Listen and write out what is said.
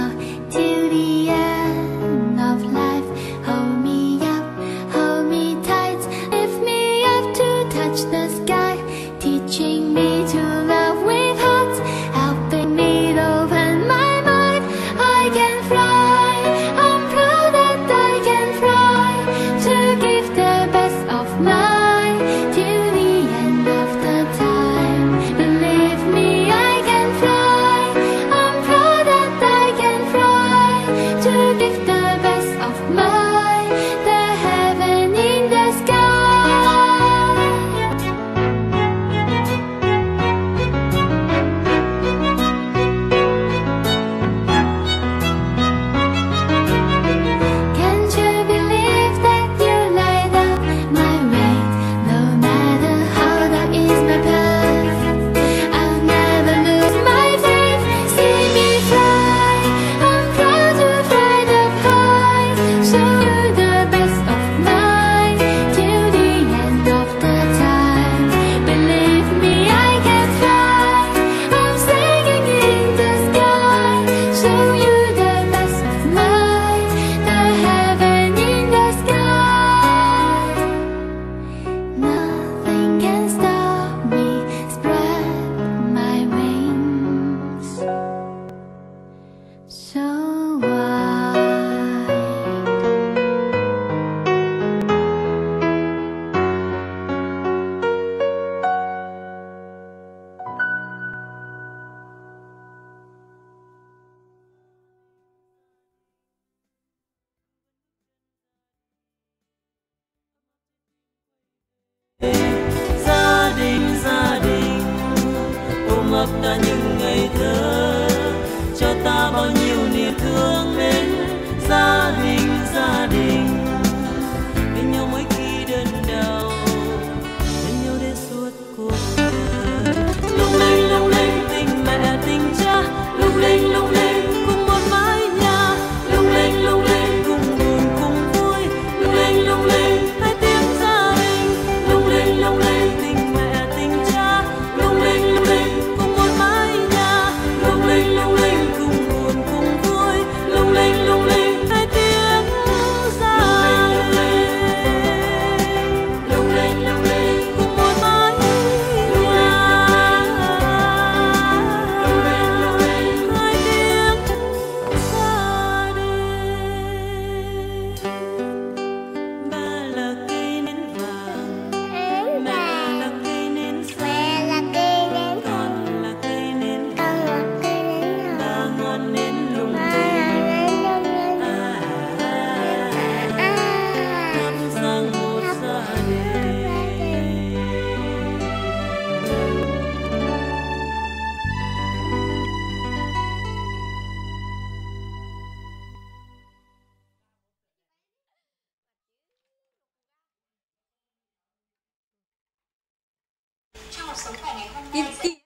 to the end. Sky. You Kim Kim